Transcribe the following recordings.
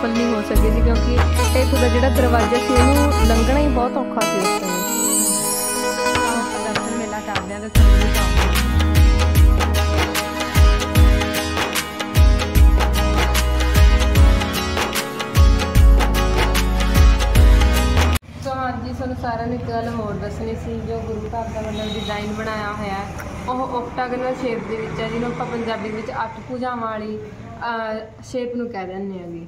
ਸਫਲ ਨਹੀਂ ਹੋ ਸਕੇ ਸੀ ਕਿਉਂਕਿ ਇੱਥੋਂ ਦਾ ਜਿਹੜਾ ਦਰਵਾਜ਼ਾ ਸੀ, ਉਹਨੂੰ ਲੰਘਣਾ ਹੀ ਬਹੁਤ ਔਖਾ ਸੀ ਉਸ ਸਮੇਂ। ਦਰਸ਼ਨ ਮੇਲਾ ਕਰਦੇ ਹਾਂ ਤੇ ਤੁਹਾਨੂੰ ਵੀ ਚਾਹੁੰਦੇ ਸਾਰਿਆਂ ਨੂੰ ਇੱਕ ਗੱਲ ਹੋਰ ਦੱਸਣੀ ਸੀ, ਜੋ ਗੁਰੂ ਘਰ ਦਾ ਮਤਲਬ ਡਿਜ਼ਾਈਨ ਬਣਾਇਆ ਹੋਇਆ ਹੈ, ਉਹ ਓਕਟਾਗਨਲ ਸ਼ੇਪ ਦੇ ਵਿੱਚ ਹੈ, ਜਿਹਨੂੰ ਆਪਾਂ ਪੰਜਾਬੀ ਵਿੱਚ ਅੱਠ ਭੁਜਾਵਾਂ ਵਾਲੀ ਸ਼ੇਪ ਨੂੰ ਕਹਿ ਦਿੰਦੇ ਆਂਗੇ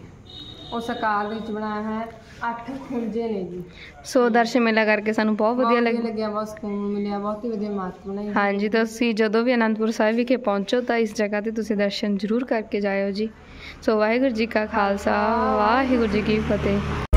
ਉਸ ਆਕਾਰ ਵਿੱਚ ਬਣਾਇਆ ਹੈ। ਅੱਠ ਖੁੰਝੇ ਨੇ ਜੀ। ਸੋ ਦਰਸ਼ਨ ਮੇਲਾ ਕਰਕੇ ਸਾਨੂੰ ਬਹੁਤ ਵਧੀਆ ਲੱਗਿਆ ਲੱਗਿਆ ਬਹੁਤ ਸਕੂਨ ਮਿਲਿਆ ਬਹੁਤ ਹੀ ਵਧੀਆ ਮਾਤ ਬਣਾਈ ਹਾਂਜੀ ਤੁਸੀਂ ਜਦੋਂ ਵੀ ਅਨੰਦਪੁਰ ਸਾਹਿਬ ਵਿਖੇ ਪਹੁੰਚੋ ਤਾਂ ਇਸ ਜਗ੍ਹਾ ਤੇ ਤੁਸੀਂ ਦਰਸ਼ਨ ਜ਼ਰੂਰ ਕਰਕੇ ਜਾਇਓ ਜੀ। ਸੋ ਵਾਹਿਗੁਰੂ ਜੀ ਕਾ ਖਾਲਸਾ ਵਾਹਿਗੁਰੂ ਜੀ ਕੀ ਫਤਿਹ।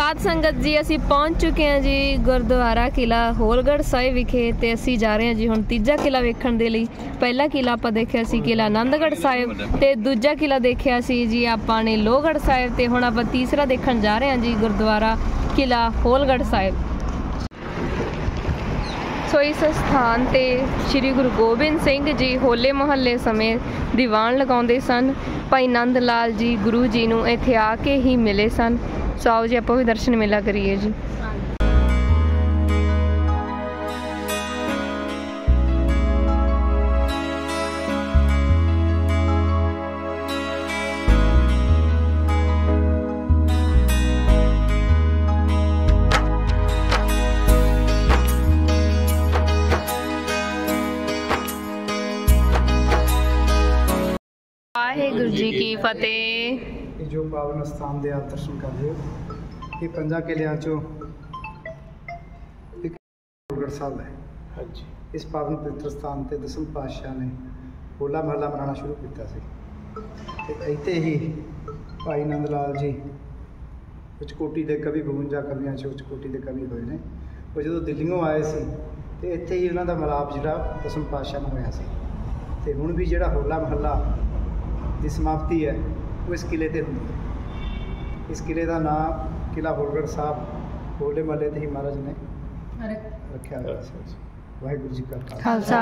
ਸਾਧ ਸੰਗਤ ਜੀ, ਅਸੀਂ ਪਹੁੰਚ ਚੁੱਕੇ ਹਾਂ ਜੀ ਗੁਰਦੁਆਰਾ ਕਿਲਾ ਹੋਲਗੜ੍ਹ ਸਾਹਿਬ ਵਿਖੇ ਤੇ ਅਸੀਂ ਜਾ ਰਹੇ ਹਾਂ ਜੀ ਹੁਣ ਤੀਜਾ ਕਿਲਾ ਵੇਖਣ ਦੇ ਲਈ। ਪਹਿਲਾ ਕਿਲਾ ਆਪਾਂ ਦੇਖਿਆ ਸੀ ਕਿਲਾ ਆਨੰਦਗੜ੍ਹ ਸਾਹਿਬ ਤੇ ਦੂਜਾ ਕਿਲਾ ਦੇਖਿਆ ਸੀ ਜੀ ਆਪਾਂ ਨੇ ਲੋਹਗੜ੍ਹ ਸਾਹਿਬ ਤੇ ਹੁਣ ਆਪਾਂ ਤੀਸਰਾ ਦੇਖਣ ਜਾ ਰਹੇ ਹਾਂ ਜੀ ਗੁਰਦੁਆਰਾ ਕਿਲਾ ਹੋਲਗੜ੍ਹ ਸਾਹਿਬ। ਸੋ ਇਸ ਸਥਾਨ ਤੇ ਸ੍ਰੀ ਗੁਰੂ ਗੋਬਿੰਦ ਸਿੰਘ ਜੀ ਹੋਲੇ ਮਹੱਲੇ ਸਮੇਂ ਦੀਵਾਨ ਲਗਾਉਂਦੇ ਸਨ। ਭਾਈ ਨੰਦ ਲਾਲ ਜੀ ਗੁਰੂ ਜੀ ਨੂੰ ਇੱਥੇ ਆ ਕੇ ਹੀ ਮਿਲੇ ਸਨ। ਸੋ ਆਓ ਜੀ ਆਪਾਂ ਵੀ ਦਰਸ਼ਨ ਮੇਲਾ ਕਰੀਏ ਜੀ। ਵਾਹਿਗੁਰੂ ਜੀ ਕੀ ਫਤਿਹ। ਪਾਵਨ ਸਥਾਨ ਦੇ ਆਪ ਦਰਸ਼ਨ ਕਰ ਹੋ ਇਹ ਪੰਜਾਂ ਕਿਲਿਆਂ ਚੋਂ ਇੱਕ ਗੁਰਗੜ੍ਹ ਸਾਹਿਬ ਹੈ। ਹਾਂਜੀ। ਇਸ ਪਾਵਨ ਪਵਿੱਤਰ ਸਥਾਨ ਤੇ ਦਸਮ ਪਾਤਸ਼ਾਹ ਨੇ ਹੋਲਾ ਮਹੱਲਾ ਮਨਾਉਣਾ ਸ਼ੁਰੂ ਕੀਤਾ ਸੀ। ਤੇ ਇੱਥੇ ਹੀ ਭਾਈ ਨੰਦ ਲਾਲ ਜੀ ਉਚਕੋਟੀ ਦੇ ਕਵੀ 52 ਕਵੀਆਂ ਚੋਂ ਉਚਕੋਟੀ ਦੇ ਕਵੀ ਹੋਏ ਨੇ। ਉਹ ਜਦੋਂ ਦਿੱਲੀੋਂ ਆਏ ਸੀ ਤੇ ਇੱਥੇ ਹੀ ਉਹਨਾਂ ਦਾ ਮਿਲਾਪ ਜਿਹੜਾ ਦਸਮ ਪਾਤਸ਼ਾਹ ਨਾਲ ਹੋਇਆ ਸੀ। ਤੇ ਹੁਣ ਵੀ ਜਿਹੜਾ ਹੋਲਾ ਮਹੱਲਾ ਦੀ ਸਮਾਪਤੀ ਹੈ ਉਹ ਇਸ ਕਿਲੇ ਤੇ ਹੁੰਦੀ ਹੈ। ਇਸ ਕਿਲੇ ਦਾ ਨਾਮ ਕਿਲਾ ਹੋਲਗੜ੍ਹ ਸਾਹਿਬ ਹੋਲੇ ਮਹੱਲੇ ਤੇ ਹੀ ਮਹਾਰਾਜ ਨੇ ਰੱਖਿਆ ਹੋਇਆ ਸੀ। ਵਾਹਿਗੁਰੂ ਜੀ ਕਾ ਖਾਲਸਾ।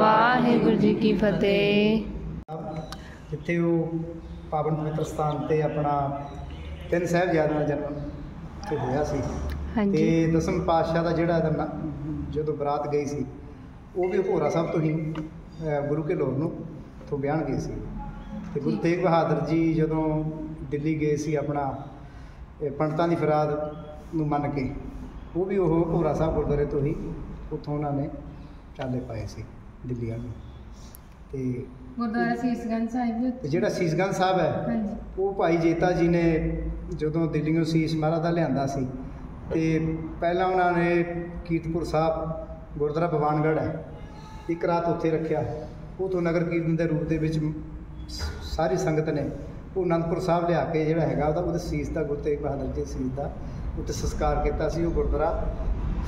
ਵਾਹਿਗੁਰੂ ਜੀ ਕੀ ਫਤਿਹ। ਜਿੱਥੇ ਉਹ ਪਾਵਨ ਪਵਿੱਤਰ ਸਥਾਨ ਤੇ ਆਪਣਾ ਤਿੰਨ ਸਾਹਿਬਜ਼ਾਦਿਆਂ ਦਾ ਜਨਮ ਤੇ ਹੋਇਆ ਸੀ। ਤੇ ਦਸਮ ਪਾਤਸ਼ਾਹ ਦਾ ਜਿਹੜਾ ਇਹਦਾ ਜਦੋਂ ਬਰਾਤ ਗਈ ਸੀ ਉਹ ਵੀ ਭੋਰਾ ਸਾਹਿਬ ਤੋਂ ਹੀ ਗੁਰੂ ਕੇ ਲੋਰ ਨੂੰ ਤੋਂ ਬਿਆਨ ਗਏ ਸੀ। ਤੇ ਗੁਰੂ ਤੇਗ ਬਹਾਦਰ ਜੀ ਜਦੋਂ ਦਿੱਲੀ ਗਏ ਸੀ ਆਪਣਾ ਪੰਡਤਾਂ ਦੀ ਫਰਾਦ ਨੂੰ ਮੰਨ ਕੇ। ਉਹ ਵੀ ਉਹ ਭੋਰਾ ਸਾਹਿਬ ਗੁਰਦੁਆਰੇ ਤੋਂ ਹੀ ਉੱਥੋਂ ਉਹਨਾਂ ਨੇ ਚਾਲੇ ਪਾਏ ਸੀ ਦਿੱਲੀ ਵਾਲ ਤੇ ਗੁਰਦੁਆਰਾ ਸੀਸਗੰਜ ਸਾਹਿਬ ਤੇ ਜਿਹੜਾ ਸੀਸਗੰਜ ਸਾਹਿਬ ਹੈ ਉਹ ਭਾਈ ਜੇਤਾ ਜੀ ਨੇ ਜਦੋਂ ਦਿੱਲੀੋਂ ਸੀਸ ਮਹਾਰਾਜ ਦਾ ਲਿਆਂਦਾ ਸੀ ਤੇ ਪਹਿਲਾਂ ਉਹਨਾਂ ਨੇ ਕੀਰਤਪੁਰ ਸਾਹਿਬ ਗੁਰਦੁਆਰਾ ਭਵਾਨਗੜ੍ਹ ਹੈ ਇੱਕ ਰਾਤ ਉੱਥੇ ਰੱਖਿਆ। ਉਹ ਤੋਂ ਨਗਰ ਕੀਰਤਨ ਦੇ ਰੂਪ ਦੇ ਵਿੱਚ ਸਾਰੀ ਸੰਗਤ ਨੇ ਉਹ ਅਨੰਦਪੁਰ ਸਾਹਿਬ ਲਿਆ ਕੇ ਜਿਹੜਾ ਹੈਗਾ ਉਹਦਾ ਉਹਦੇ ਸੀਸ ਦਾ ਗੁਰੂ ਤੇਗ ਬਹਾਦਰ ਜੀ ਸੀਸ ਦਾ ਉੱਤੇ ਸੰਸਕਾਰ ਕੀਤਾ ਸੀ ਉਹ ਗੁਰਦੁਆਰਾ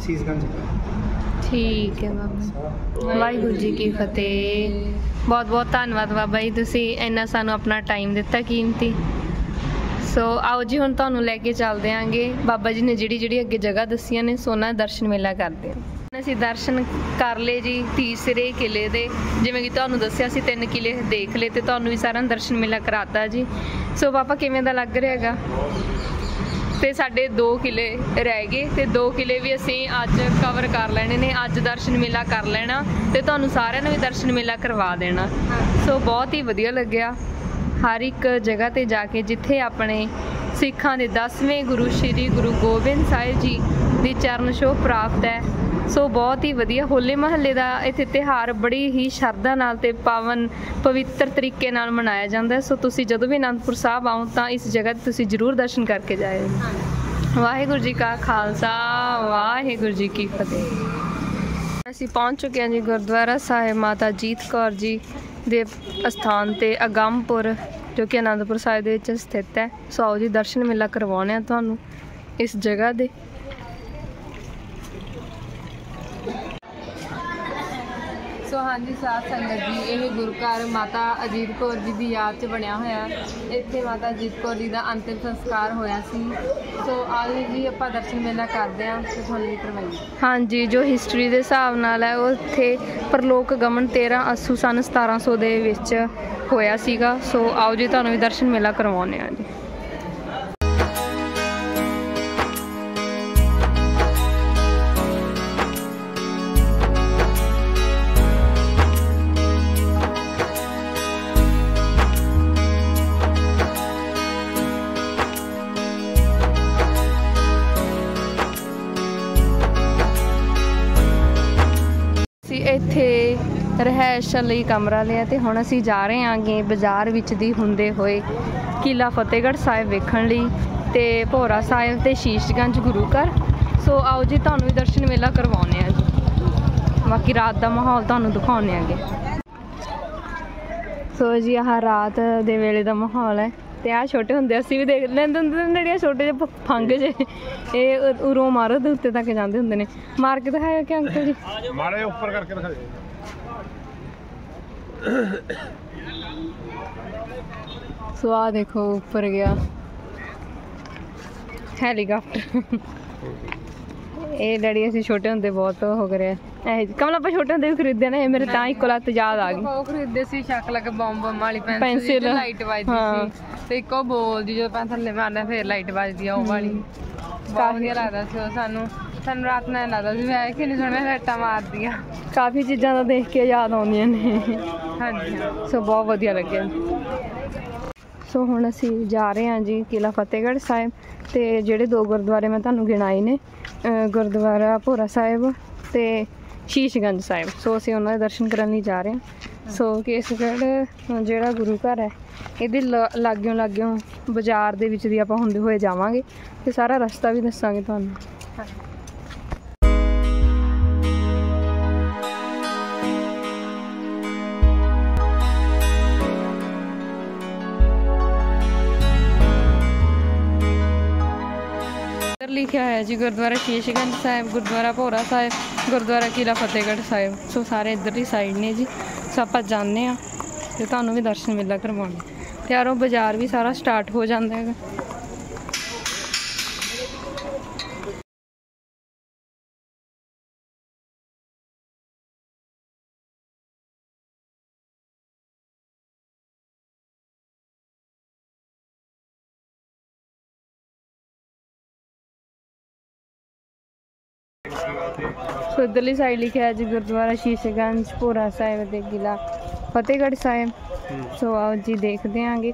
ਸੀਸਗੰਜ ਦਾ। ਠੀਕ ਹੈ ਬਾਬਾ ਵਾਹਿਗੁਰੂ ਜੀ ਕੀ ਫਤਿਹ। ਬਹੁਤ ਬਹੁਤ ਧੰਨਵਾਦ ਬਾਬਾ ਜੀ। ਤੁਸੀਂ ਇੰਨਾ ਸਾਨੂੰ ਆਪਣਾ ਟਾਈਮ ਦਿੱਤਾ ਕੀਮਤੀ। ਸੋ ਆਓ ਜੀ ਹੁਣ ਤੁਹਾਨੂੰ ਲੈ ਕੇ ਚੱਲਦੇ ਆਂਗੇ। ਬਾਬਾ ਜੀ ਨੇ ਜਿਹੜੀ ਜਿਹੜੀ ਅੱਗੇ ਜਗ੍ਹਾ ਦੱਸੀਆਂ ਨੇ ਸੋਨਾ ਦਰਸ਼ਨ ਮੇਲਾ ਕਰਦੇ ਹਾਂ ਅਸੀਂ ਦਰਸ਼ਨ ਕਰ ਲਏ ਜੀ, ਤੀਸਰੇ ਕਿਲੇ ਦੇ। ਜਿਵੇਂ ਕਿ ਤੁਹਾਨੂੰ ਦੱਸਿਆ ਸੀ, ਤਿੰਨ ਕਿਲੇ ਦੇਖ ਲਏ ਤੇ ਤੁਹਾਨੂੰ ਵੀ ਸਾਰਿਆਂ ਨੂੰ ਦਰਸ਼ਨ ਮੇਲਾ ਕਰਾਤਾ ਜੀ। ਸੋ ਪਾਪਾ, ਕਿਵੇਂ ਦਾ ਲੱਗ ਰਿਹਾ ਹੈਗਾ? ਤੇ ਸਾਡੇ 2 ਕਿਲੇ ਰਹਿ ਗਏ ਤੇ 2 ਕਿਲੇ ਵੀ ਅਸੀਂ ਅੱਜ ਕਵਰ ਕਰ ਲੈਣੇ ਨੇ, ਅੱਜ ਦਰਸ਼ਨ ਮੇਲਾ ਕਰ ਲੈਣਾ ਤੇ ਤੁਹਾਨੂੰ ਸਾਰਿਆਂ ਨੂੰ ਵੀ ਦਰਸ਼ਨ ਮੇਲਾ ਕਰਵਾ ਦੇਣਾ। ਸੋ ਬਹੁਤ ਹੀ ਵਧੀਆ ਲੱਗਿਆ। ਹਰ ਇੱਕ ਜਗ੍ਹਾ ਤੇ ਜਾ ਕੇ ਜਿੱਥੇ ਆਪਣੇ ਸਿੱਖਾਂ ਦੇ 10ਵੇਂ ਗੁਰੂ ਸ੍ਰੀ ਗੁਰੂ ਗੋਬਿੰਦ ਸਾਹਿਬ ਜੀ ਦੀ ਚਰਨ ਛੋਹ ਪ੍ਰਾਪਤ ਹੈ ਸੋ ਬਹੁਤ ਹੀ ਵਧੀਆ ਹੋਲੇ ਮਹੱਲੇ ਦਾ ਇੱਥੇ ਤਿਹਾਰ ਬੜੀ ਹੀ ਸ਼ਰਧਾ ਨਾਲ ਤੇ ਪਾਵਨ ਪਵਿੱਤਰ ਤਰੀਕੇ ਨਾਲ ਮਨਾਇਆ ਜਾਂਦਾ ਸੋ ਤੁਸੀਂ ਜਦੋਂ ਵੀ ਅਨੰਦਪੁਰ ਸਾਹਿਬ ਆਓ ਤਾਂ ਇਸ ਜਗ੍ਹਾ ਤੇ ਤੁਸੀਂ ਜ਼ਰੂਰ ਦਰਸ਼ਨ ਕਰਕੇ ਜਾਇਓ। ਵਾਹਿਗੁਰੂ ਜੀ ਕਾ ਖਾਲਸਾ ਵਾਹਿਗੁਰੂ ਜੀ ਕੀ ਫਤਿਹ। ਅਸੀਂ ਪਹੁੰਚ ਚੁੱਕੇ ਹਾਂ ਜੀ ਗੁਰਦੁਆਰਾ ਸਾਹਿਬ ਮਾਤਾ ਜੀਤ ਕੌਰ ਜੀ ਦੇ ਅਸਥਾਨ ਤੇ ਅਗੰਮਪੁਰ ਜੋ ਕਿ ਅਨੰਦਪੁਰ ਸਾਹਿਬ ਦੇ ਵਿੱਚ ਸਥਿਤ ਹੈ। ਸੋ ਆਓ ਜੀ ਦਰਸ਼ਨ ਮੇਲਾ ਕਰਵਾਉਂਦੇ ਆ ਤੁਹਾਨੂੰ ਇਸ ਜਗ੍ਹਾ ਦੇ। ਸੋ ਹਾਂਜੀ, ਸਾਧ ਸੰਗਤ ਜੀ, ਇਹ ਗੁਰੂ ਘਰ ਮਾਤਾ ਅਜੀਤ ਕੌਰ ਜੀ ਦੀ ਯਾਦ 'ਚ ਬਣਿਆ ਹੋਇਆ। ਇੱਥੇ ਮਾਤਾ ਅਜੀਤ ਕੌਰ ਜੀ ਦਾ ਅੰਤਿਮ ਸੰਸਕਾਰ ਹੋਇਆ ਸੀ। ਸੋ ਆਓ ਜੀ ਆਪਾਂ ਦਰਸ਼ਨ ਮੇਲਾ ਕਰਦੇ ਹਾਂ ਤੇ ਤੁਹਾਨੂੰ ਵੀ ਕਰਵਾਈਏ। ਹਾਂਜੀ, ਜੋ ਹਿਸਟਰੀ ਦੇ ਹਿਸਾਬ ਨਾਲ ਹੈ, ਉਹ ਇੱਥੇ ਪਰਲੋਕ ਗਮਨ 13 ਅਸੂ ਸਨ 1700 ਦੇ ਵਿੱਚ ਹੋਇਆ ਸੀਗਾ। ਸੋ ਆਓ ਜੀ, ਤੁਹਾਨੂੰ ਵੀ ਦਰਸ਼ਨ ਮੇਲਾ ਕਰਵਾਉਂਦੇ ਆ ਜੀ। ਦਰਸ਼ਨ ਲਈ ਕਮਰਾ ਲਿਆ ਤੇ ਹੁਣ ਅਸੀਂ ਜਾ ਰਹੇ ਆਂਗੇ ਬਾਜ਼ਾਰ ਵਿੱਚ ਦੀ ਹੁੰਦੇ ਹੋਏ ਕਿਲਾ ਫਤਿਹਗੜ੍ਹ ਸਾਹਿਬ ਵੇਖਣ ਲਈ ਤੇ ਭੋਰਾ ਸਾਹਿਬ ਤੇ ਸ਼ੀਸ਼ਗੰਜ ਗੁਰੂ ਘਰ। ਸੋ ਆਓ ਜੀ, ਤੁਹਾਨੂੰ ਵੀ ਦਰਸ਼ਨ ਮੇਲਾ ਕਰਵਾਉਨੇ ਆ ਜੀ। ਬਾਕੀ ਰਾਤ ਦਾ ਮਾਹੌਲ ਤੁਹਾਨੂੰ ਦਿਖਾਉਨੇ ਆਗੇ ਸੋ ਜੀ, ਆਹ ਰਾਤ ਦੇ ਵੇਲੇ ਦਾ ਮਾਹੌਲ ਹੈ ਤੇ ਆ ਛੋਟੇ ਹੁੰਦੇ ਅਸੀਂ ਵੀ ਦੇਖ ਲੈਂਦੇ ਹੁੰਦੇ ਨੇ ਜਿਹੜੀਆਂ ਛੋਟੇ ਜਿਹੇ ਫੰਗ ਜੇ ਇਹ ਉਰੋਂ ਮਾਰੋ ਦੇ ਉੱਤੇ ਤੱਕ ਜਾਂਦੇ ਹੁੰਦੇ ਨੇ। ਮਾਰ ਕੇ ਦਿਖਾਇਆ ਕਿ ਅੰਕਲ ਜੀ? ਮਾਰੇ, ਉੱਪਰ ਕਰਕੇ ਦਿਖਾਇਆ ਆ ਦੇਖੋ ਉੱਪਰ ਗਿਆ। ਹੈਲੀਕਾਪਟਰ। ਇਹ ਡੈਡੀ ਅਸੀਂ ਛੋਟੇ ਹੁੰਦੇ ਬਹੁਤ ਹੋ ਕਰਿਆ। ਇਹ ਕਮਲ ਆਪਾਂ ਛੋਟੇ ਹੁੰਦੇ ਵੀ ਖਰੀਦਦੇ ਨੇ ਇਹ ਮੇਰੇ ਤਾਂ ਇੱਕੋ ਲੱਤ ਯਾਦ ਆ ਗਈ। ਉਹ ਖਰੀਦਦੇ ਸੀ ਸ਼ੱਕ ਲੱਗ ਬੰਬ ਬੰਮ ਵਾਲੀ ਪੈਨਸਿਲ ਲਾਈਟ ਵੱਜਦੀ। ਸੀ। ਤੇ ਇੱਕੋ ਬੋਲਦੀ ਜਦੋਂ ਆਪਾਂ ਥੱਲੇ ਮਾਰਨਾ ਫਿਰ ਲਾਈਟ ਵੱਜਦੀ ਆ ਉਹ ਵਾਲੀ। ਬਹੁਤ ਵਧੀਆ ਲੱਗਦਾ ਸੀ ਉਹ ਸਾਨੂੰ। ਸਾਨੂੰ ਰਾਤ ਨੂੰ ਲੱਗਦਾ ਸੀ ਮੈਂ ਕਿੰਨੀ ਸੋਹਣੀਆਂ ਲਾਈਟਾਂ ਮਾਰਦੀਆਂ। ਕਾਫੀ ਚੀਜ਼ਾਂ ਦਾ ਦੇਖ ਕੇ ਯਾਦ ਆਉਂਦੀਆਂ ਨੇ। ਹਾਂਜੀ। ਸੋ ਬਹੁਤ ਵਧੀਆ ਲੱਗਿਆ। ਸੋ ਹੁਣ ਅਸੀਂ ਜਾ ਰਹੇ ਹਾਂ ਜੀ ਕਿਲਾ ਫਤਿਹਗੜ੍ਹ ਸਾਹਿਬ ਤੇ ਜਿਹੜੇ ਦੋ ਗੁਰਦੁਆਰੇ ਮੈਂ ਤੁਹਾਨੂੰ ਗਿਣਾਏ ਨੇ ਗੁਰਦੁਆਰਾ ਭੋਰਾ ਸਾਹਿਬ ਤੇ ਸ਼ੀਸ਼ਗੰਜ ਸਾਹਿਬ। ਸੋ ਅਸੀਂ ਉਹਨਾਂ ਦੇ ਦਰਸ਼ਨ ਕਰਨ ਲਈ ਜਾ ਰਹੇ ਹਾਂ। ਸੋ ਕੇਸਗੜ੍ਹ ਜਿਹੜਾ ਗੁਰੂ ਘਰ ਹੈ ਇਹਦੇ ਲਾਗਿਓਂ ਲਾਗਿਓਂ ਬਾਜ਼ਾਰ ਦੇ ਵਿੱਚ ਦੀ ਆਪਾਂ ਹੁੰਦੇ ਹੋਏ ਜਾਵਾਂਗੇ ਤੇ ਸਾਰਾ ਰਸਤਾ ਵੀ ਦੱਸਾਂਗੇ ਤੁਹਾਨੂੰ। ਲਿਖਿਆ ਹੋਇਆ ਜੀ ਗੁਰਦੁਆਰਾ ਸ਼ੀਸ਼ਗੰਜ ਸਾਹਿਬ, ਗੁਰਦੁਆਰਾ ਭੋਰਾ ਸਾਹਿਬ, ਗੁਰਦੁਆਰਾ ਕਿਲਾ ਫਤਿਹਗੜ੍ਹ ਸਾਹਿਬ। ਸੋ ਸਾਰੇ ਇੱਧਰਲੀ ਸਾਈਡ ਨੇ ਜੀ। ਸੋ ਆਪਾਂ ਜਾਂਦੇ ਆ ਤੇ ਤੁਹਾਨੂੰ ਵੀ ਦਰਸ਼ਨ ਮੇਲਾ ਕਰਵਾਉਣੇ। ਤਿਆਰੋਂ ਬਾਜ਼ਾਰ ਵੀ ਸਾਰਾ ਸਟਾਰਟ ਹੋ ਜਾਂਦਾ ਹੈਗਾ। ਸੋ ਇੱਧਰਲੀ ਸਾਈਡ ਲਿਖਿਆ ਹੈ ਜੀ ਗੁਰਦੁਆਰਾ ਸ਼ੀਸ਼ਗੰਜ ਭੋਰਾ ਸਾਹਿਬ ਦੇ ਕਿਲਾ ਫਤਿਹਗੜ੍ਹ ਸਾਹਿਬ। ਸੋ ਆਓ ਜੀ ਦੇਖਦੇ ਆਂਗੇ।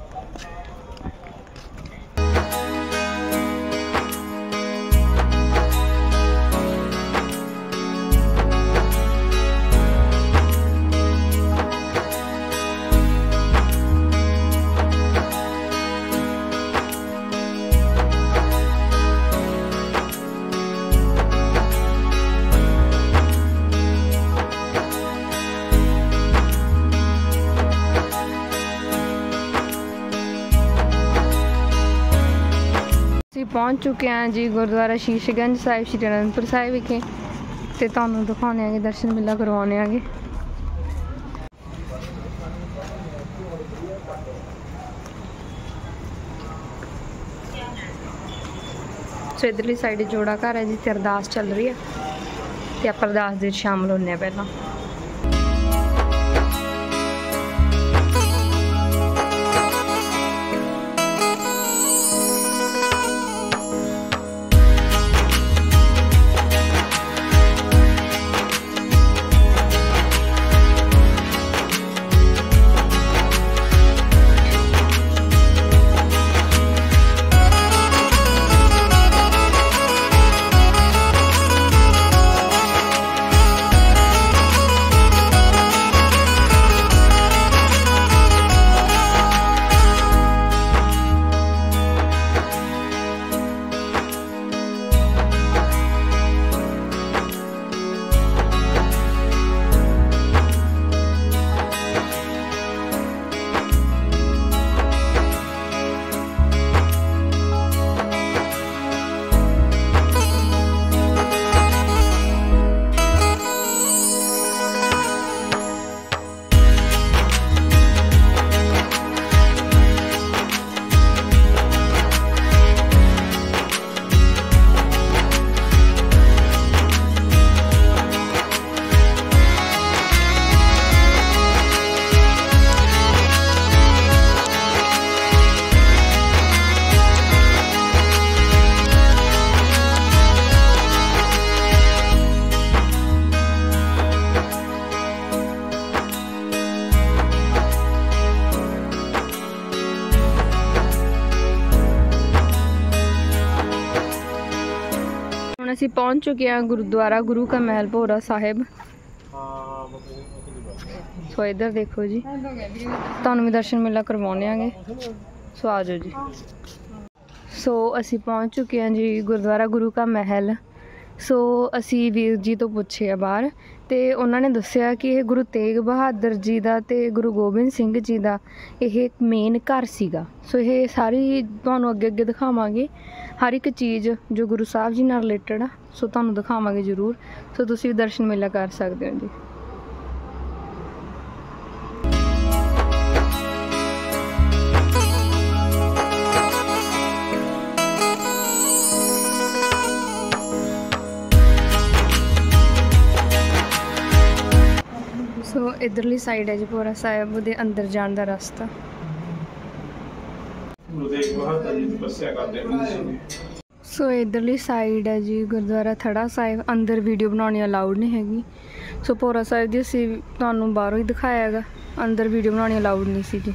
ਪਹੁੰਚ ਚੁੱਕੇ ਹਾਂ ਜੀ ਗੁਰਦੁਆਰਾ ਸ਼ੀਸ਼ਗੰਜ ਸਾਹਿਬ, ਸ਼੍ਰੀ ਅਨੰਦਪੁਰ ਸਾਹਿਬ ਵਿਖੇ ਤੇ ਤੁਹਾਨੂੰ ਦਿਖਾਉਂਦੇ ਆਂਗੇ ਦਰਸ਼ਨ ਮੇਲਾ ਕਰਵਾਉਂਦੇ ਆਂਗੇ ਸੋ ਇਧਰਲੀ ਸਾਈਡ ਜੋੜਾ ਘਰ ਹੈ ਜਿੱਥੇ ਅਰਦਾਸ ਚੱਲ ਰਹੀ ਹੈ ਤੇ ਆਪਾਂ ਅਰਦਾਸ ਦੇ ਵਿੱਚ ਸ਼ਾਮਲ ਹੁੰਦੇ ਆ ਪਹਿਲਾਂ। ਅਸੀਂ ਪਹੁੰਚ ਚੁੱਕੇ ਹਾਂ ਗੁਰਦੁਆਰਾ, ਗੁਰੂ ਕਾ ਮਹਿਲ, ਭੋਰਾ ਸਾਹਿਬ। ਸੋ ਇੱਧਰ ਦੇਖੋ ਜੀ। ਤੁਹਾਨੂੰ ਵੀ ਦਰਸ਼ਨ ਮੇਲਾ ਕਰਵਾਉਣੇ ਆਂਗੇ। ਸੋ ਆ ਜਾਓ ਜੀ। ਸੋ ਅਸੀਂ ਪਹੁੰਚ ਚੁੱਕੇ ਹਾਂ ਜੀ ਗੁਰਦੁਆਰਾ ਗੁਰੂ ਕਾ ਮਹਿਲ। ਸੋ ਅਸੀਂ ਵੀਰ ਜੀ ਤੋਂ ਪੁੱਛਿਆ ਬਾਹਰ ਤੇ ਉਹਨਾਂ ਨੇ ਦੱਸਿਆ ਕਿ ਇਹ ਗੁਰੂ ਤੇਗ ਬਹਾਦਰ ਜੀ ਦਾ ਤੇ ਗੁਰੂ ਗੋਬਿੰਦ ਸਿੰਘ ਜੀ ਦਾ ਇਹ ਮੇਨ ਘਰ ਸੀਗਾ। ਸੋ ਇਹ ਸਾਰੀ ਤੁਹਾਨੂੰ ਅੱਗੇ ਅੱਗੇ ਦਿਖਾਵਾਂਗੇ। ਹਰ ਇੱਕ ਚੀਜ਼ ਜੋ ਗੁਰੂ ਸਾਹਿਬ ਜੀ ਨਾਲ ਰਿਲੇਟਡ ਆ। ਸੋ ਤੁਹਾਨੂੰ ਦਿਖਾਵਾਂਗੇ ਜ਼ਰੂਰ। ਸੋ ਤੁਸੀਂ ਵੀ ਦਰਸ਼ਨ ਮੇਲਾ ਕਰ ਸਕਦੇ ਹੋ ਜੀ। ਸੋ ਇਧਰਲੀ ਸਾਈਡ ਹੈ ਜੀ, ਭੋਰਾ ਸਾਹਿਬ ਦੇ ਅੰਦਰ ਜਾਣ ਦਾ ਰਸਤਾ। ਗੁਰੂ ਤੇਗ ਜੀ ਤਪੱਸਿਆ ਕਰਦੇ ਹੁੰਦੇ ਸੀ। ਸੋ ਇਧਰਲੀ ਸਾਈਡ ਹੈ ਜੀ, ਗੁਰਦੁਆਰਾ ਥੜਾ ਸਾਹਿਬ, ਅੰਦਰ ਵੀਡੀਓ ਬਣਾਉਣੀ ਅਲਾਉਡ ਨਹੀਂ ਹੈਗੀ। ਸੋ ਭੋਰਾ ਸਾਹਿਬ ਦੀ ਅਸੀਂ ਤੁਹਾਨੂੰ ਬਾਹਰੋਂ ਹੀ ਦਿਖਾਇਆ ਹੈਗਾ ਅੰਦਰ ਵੀਡੀਓ ਬਣਾਉਣੀ ਅਲਾਉਡ ਨਹੀਂ ਸੀਗੀ। ਜੀ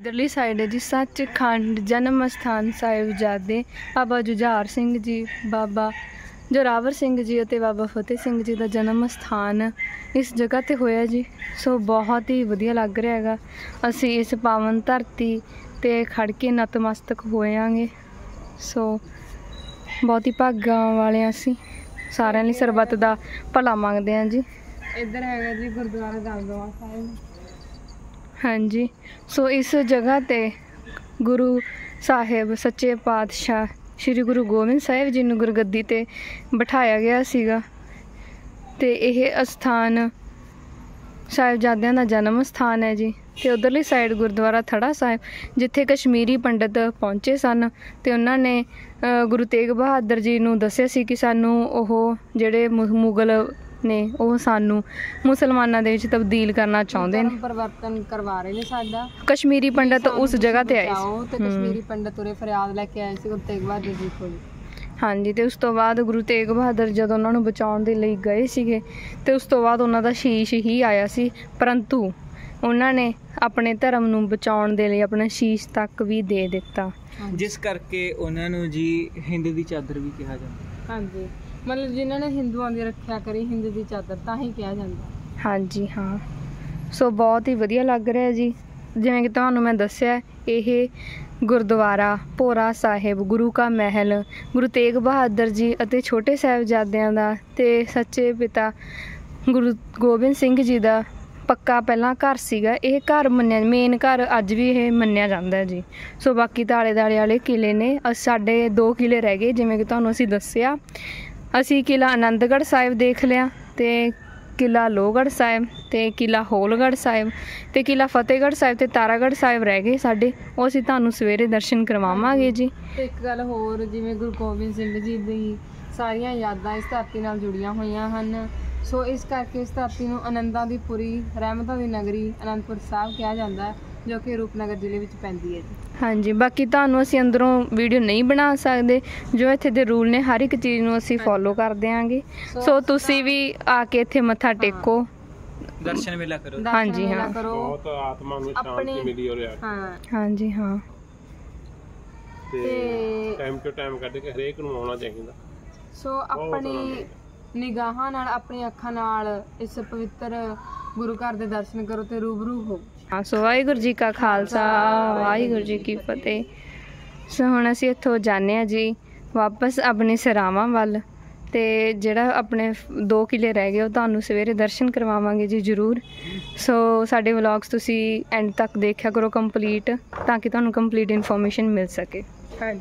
ਇਧਰਲੀ ਸਾਈਡ ਹੈ ਜੀ, ਸੱਚਖੰਡ ਜਨਮ ਸਥਾਨ ਸਾਹਿਬਜ਼ਾਦੇ ਬਾਬਾ ਜੁਝਾਰ ਸਿੰਘ ਜੀ, ਬਾਬਾ ਜੋਰਾਵਰ ਸਿੰਘ ਜੀ ਅਤੇ ਬਾਬਾ ਫਤਿਹ ਸਿੰਘ ਜੀ ਦਾ ਜਨਮ ਸਥਾਨ ਇਸ ਜਗ੍ਹਾ ਤੇ ਹੋਇਆ ਜੀ। ਸੋ ਬਹੁਤ ਹੀ ਵਧੀਆ ਲੱਗ ਰਿਹਾ ਹੈਗਾ। ਅਸੀਂ ਇਸ ਪਾਵਨ ਧਰਤੀ ਤੇ ਖੜ ਕੇ ਨਤਮਸਤਕ ਹੋਇਆਂਗੇ। ਸੋ ਬਹੁਤ ਹੀ ਭਾਗਾਂ ਵਾਲੇ ਹਾਂ ਅਸੀਂ ਸਾਰਿਆਂ ਲਈ ਸਰਬੱਤ ਦਾ ਭਲਾ ਮੰਗਦੇ ਹਾਂ ਜੀ। ਇੱਧਰ ਹੈਗਾ ਜੀ ਗੁਰਦੁਆਰਾ ਦਮਦਮਾ ਸਾਹਿਬ। ਹਾਂਜੀ। ਸੋ ਇਸ ਜਗ੍ਹਾ ਤੇ ਗੁਰੂ ਸਾਹਿਬ ਸੱਚੇ ਪਾਤਸ਼ਾਹ ਸ੍ਰੀ ਗੁਰੂ ਗੋਬਿੰਦ ਸਾਹਿਬ ਜੀ ਨੂੰ ਗੁਰਗੱਦੀ ਤੇ ਬਿਠਾਇਆ ਗਿਆ ਸੀਗਾ। ਤੇ ਇਹ ਅਸਥਾਨ ਸਾਹਿਬਜ਼ਾਦਿਆਂ ਦਾ ਜਨਮ ਸਥਾਨ ਹੈ ਜੀ। ਤੇ ਉਧਰਲੀ ਸਾਈਡ ਗੁਰਦੁਆਰਾ ਥੜਾ ਸਾਹਿਬ ਜਿੱਥੇ ਕਸ਼ਮੀਰੀ ਪੰਡਤ ਪਹੁੰਚੇ ਸਨ ਤੇ ਉਹਨਾਂ ਨੇ ਗੁਰੂ ਤੇਗ ਬਹਾਦਰ ਜੀ ਨੂੰ ਦੱਸਿਆ ਸੀ ਕਿ ਸਾਨੂੰ ਉਹ ਜਿਹੜੇ ਮੁਗਲ ਨੇ ਉਹ ਸਾਨੂੰ ਮੁਸਲਮਾਨਾਂ ਦੇ ਵਿੱਚ ਤਬਦੀਲ ਕਰਨਾ ਚਾਹੁੰਦੇ ਨੇ। ਪਰਿਵਰਤਨ ਕਰਵਾ ਰਹੇ ਨੇ ਸਾਡਾ। ਕਸ਼ਮੀਰੀ ਪੰਡਤ ਉਸ ਜਗ੍ਹਾ ਤੇ ਆਏ ਬਚਾਓ ਤੇ। ਕਸ਼ਮੀਰੀ ਪੰਡਤ ਉਰੇ ਫਰਿਆਦ ਲੈ ਕੇ ਆਏ ਸੀ ਗੁਰੂ ਤੇਗ ਬਹਾਦਰ ਜੀ ਕੋਲ। ਹਾਂਜੀ ਤੇ ਉਸ ਤੋਂ ਬਾਅਦ ਗੁਰੂ ਤੇਗ ਬਹਾਦਰ ਜਦੋਂ ਉਹਨਾਂ ਨੂੰ ਬਚਾਉਣ ਦੇ ਲਈ ਗਏ ਸੀਗੇ ਤੇ ਉਸ ਤੋਂ ਬਾਅਦ ਉਹਨਾਂ ਦਾ ਸ਼ੀਸ਼ ਹੀ ਆਇਆ ਸੀ ਪਰੰਤੂ ਉਹਨਾਂ ਨੇ ਆਪਣੇ ਧਰਮ ਨੂੰ ਬਚਾਉਣ ਦੇ ਲਈ ਆਪਣਾ ਸ਼ੀਸ਼ ਤੱਕ ਵੀ ਦੇ ਦਿੱਤਾ। ਜਿਸ ਕਰਕੇ ਉਹਨਾਂ ਨੂੰ ਜੀ ਹਿੰਦ ਦੀ ਚਾਦਰ ਵੀ ਕਿਹਾ ਜਾਂਦਾ। ਹਾਂਜੀ। ਮਤਲਬ ਜਿਨ੍ਹਾਂ ਨੇ ਹਿੰਦੂਆਂ ਦੀ ਰੱਖਿਆ ਕਰੀ ਹਿੰਦ ਦੀ ਚਾਦਰ ਤਾਂ ਹੀ ਕਿਹਾ ਜਾਂਦਾ। ਹਾਂਜੀ ਹਾਂ। ਸੋ ਬਹੁਤ ਹੀ ਵਧੀਆ ਲੱਗ ਰਿਹਾ ਜੀ। ਜਿਵੇਂ ਕਿ ਤੁਹਾਨੂੰ ਮੈਂ ਦੱਸਿਆ ਇਹ ਗੁਰਦੁਆਰਾ ਭੋਰਾ ਸਾਹਿਬ ਗੁਰੂ ਕਾ ਮਹਿਲ ਗੁਰੂ ਤੇਗ ਬਹਾਦਰ ਜੀ ਅਤੇ ਛੋਟੇ ਸਾਹਿਬਜ਼ਾਦਿਆਂ ਦਾ ਤੇ ਸੱਚੇ ਪਿਤਾ ਗੁਰੂ ਗੋਬਿੰਦ ਸਿੰਘ ਜੀ ਦਾ ਪੱਕਾ ਪਹਿਲਾਂ ਘਰ ਸੀਗਾ, ਇਹ ਘਰ ਮੰਨਿਆ ਮੇਨ ਘਰ ਅੱਜ ਵੀ ਇਹ ਮੰਨਿਆ ਜਾਂਦਾ ਹੈ ਜੀ। ਸੋ ਬਾਕੀ ਤਾਲੇ ਆਲੇ ਵਾਲੇ ਕਿਲੇ ਨੇ ਅ- ਸਾਡੇ ਦੋ ਕਿਲੇ ਰਹਿ ਗਏ, ਜਿਵੇਂ ਕਿ ਤੁਹਾਨੂੰ ਅਸੀਂ ਦੱਸਿਆ। ਅਸੀਂ ਕਿਲਾ ਆਨੰਦਗੜ੍ਹ ਸਾਹਿਬ ਦੇਖ ਲਿਆ, ਤੇ ਕਿਲਾ ਲੋਹਗੜ੍ਹ ਸਾਹਿਬ, ਤੇ ਕਿਲਾ ਹੋਲਗੜ੍ਹ ਸਾਹਿਬ, ਤੇ ਕਿਲਾ ਫਤਿਹਗੜ੍ਹ ਸਾਹਿਬ, ਤੇ ਤਾਰਾਗੜ੍ਹ ਸਾਹਿਬ ਰਹਿ ਗਏ ਸਾਡੇ। ਉਹ ਅਸੀਂ ਤੁਹਾਨੂੰ ਸਵੇਰੇ ਦਰਸ਼ਨ ਕਰਵਾਵਾਂਗੇ ਜੀ। ਇੱਕ ਗੱਲ ਹੋਰ, ਜਿਵੇਂ ਗੁਰੂ ਗੋਬਿੰਦ ਸਿੰਘ ਜੀ ਦੀ ਸਾਰੀਆਂ ਯਾਦਾਂ ਇਸ ਧਰਤੀ ਨਾਲ ਜੁੜੀਆਂ ਹੋਈਆਂ ਹਨ ਸੋ ਇਸ ਕਰਕੇ ਇਸ ਧਰਤੀ ਨੂੰ ਆਨੰਦਾਂ ਦੀ ਪੁਰੀ ਰਹਿਮਤਾਂ ਦੀ ਨਗਰੀ ਅਨੰਦਪੁਰ ਸਾਹਿਬ ਕਿਹਾ ਜਾਂਦਾ ਹੈ ਜੋ ਕਿ ਰੂਪਨਗਰ ਜ਼ਿਲ੍ਹੇ ਵਿੱਚ ਪੈਂਦੀ ਹੈ ਜੀ। ਹਾਂਜੀ ਬਾਕੀ ਤੁਹਾਨੂੰ ਅਸੀਂ ਅੰਦਰੋਂ ਵੀਡੀਓ ਨਹੀਂ ਬਣਾ ਸਕਦੇ ਜੋ ਇੱਥੇ ਦੇ ਰੂਲ ਨੇ ਹਰ ਇੱਕ ਚੀਜ਼ ਨੂੰ ਅਸੀਂ ਫੋਲੋ ਕਰਦੇ ਆਂਗੇ ਸੋ ਤੁਸੀਂ ਵੀ ਆ ਕੇ ਇੱਥੇ ਮੱਥਾ ਟੇਕੋ। ਦਰਸ਼ਨ ਮੇਲਾ ਕਰੋ। ਹਾਂਜੀ, ਹਾਂ। ਕਰੋ। ਬਹੁਤ ਆਤਮਾ ਨੂੰ ਸ਼ਾਂਤੀ ਮਿਲੀ ਹੋ ਰਿਹਾ ਹਾਂ। ਹਾਂਜੀ ਹਾਂ। ਤੇ ਟਾਈਮ ਤੋਂ ਟਾਈਮ ਕੱਢ ਕੇ ਹਰੇਕ ਨੂੰ ਆਉਣਾ ਚਾਹੀਦਾ। ਸੋ ਆਪਣੀ ਨਿਗਾਹਾਂ ਨਾਲ ਆਪਣੀਆਂ ਅੱਖਾਂ ਨਾਲ ਇਸ ਪਵਿੱਤਰ ਗੁਰੂ ਘਰ ਦੇ ਦਰਸ਼ਨ ਕਰੋ ਤੇ ਰੂਬਰੂ ਹੋ ਹਾਂ ਸੋ ਵਾਹਿਗੁਰੂ ਜੀ ਕਾ ਖਾਲਸਾ ਵਾਹਿਗੁਰੂ ਜੀ ਕੀ ਫਤਿਹ। ਸੋ ਹੁਣ ਅਸੀਂ ਇੱਥੋਂ ਜਾਂਦੇ ਆ ਜੀ ਵਾਪਸ ਆਪਣੇ ਸਰਾਵਾਂ ਵੱਲ। ਤੇ ਜਿਹੜਾ ਆਪਣੇ 2 ਕਿਲੇ ਰਹਿ ਗਏ ਉਹ ਤੁਹਾਨੂੰ ਸਵੇਰੇ ਦਰਸ਼ਨ ਕਰਵਾਵਾਂਗੇ ਜੀ ਜ਼ਰੂਰ। ਸੋ ਸਾਡੇ ਵਲੌਗਸ ਤੁਸੀਂ ਐਂਡ ਤੱਕ ਦੇਖਿਆ ਕਰੋ ਕੰਪਲੀਟ ਤਾਂ ਕਿ ਤੁਹਾਨੂੰ ਕੰਪਲੀਟ ਇਨਫੋਰਮੇਸ਼ਨ ਮਿਲ ਸਕੇ। ਹਾਂਜੀ।